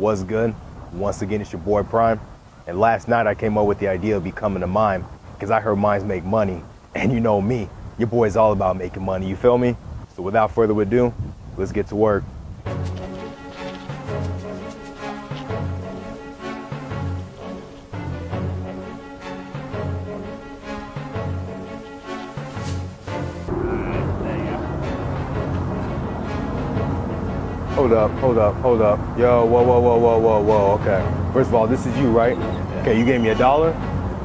What's good? Once again, it's your boy Prime. And last night I came up with the idea of becoming a mime because I heard mimes make money. And you know me, your boy's all about making money, you feel me? So without further ado, let's get to work. Hold up, hold up, hold up. Yo, whoa, whoa, whoa, whoa, whoa, whoa. Okay. First of all, this is you, right? Okay, you gave me a dollar.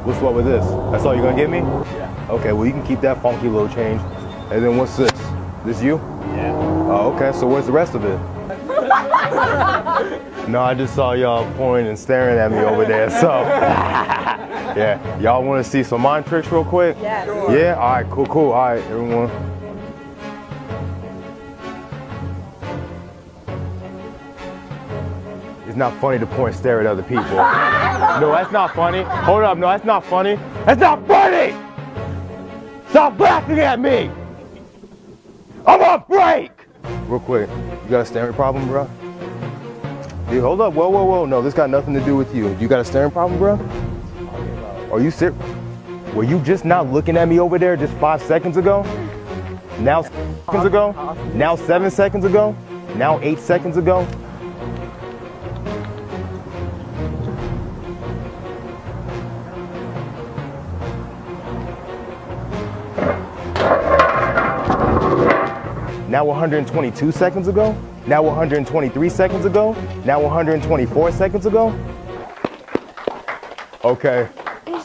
What's what with this? That's all you're gonna give me? Yeah. Okay, well you can keep that funky little change. And then what's this? This you? Yeah. Oh, okay. So where's the rest of it? no, I just saw y'all pointing and staring at me over there. So, yeah, y'all want to see some mind tricks real quick? Yes. Yeah. All right. Cool. Cool. All right, everyone. It's not funny to point and stare at other people. no, that's not funny. Hold up. No, that's not funny. That's not funny. Stop laughing at me. I'm on break. Real quick, you got a staring problem, bro? Dude, hold up. Whoa, whoa, whoa. No, this got nothing to do with you. You got a staring problem, bro? Are you serious? Were you just not looking at me over there just five seconds ago? Now seconds ago? Now seven seconds ago? Now eight seconds ago? Now 122 seconds ago? Now 123 seconds ago? Now 124 seconds ago? Okay,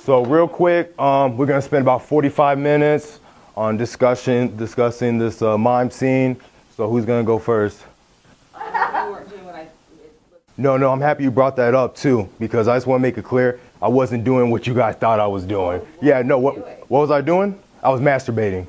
so real quick, um, we're gonna spend about 45 minutes on discussion, discussing this uh, mime scene. So who's gonna go first? No, no, I'm happy you brought that up too, because I just want to make it clear I wasn't doing what you guys thought I was doing. Yeah, no, what, what was I doing? I was masturbating.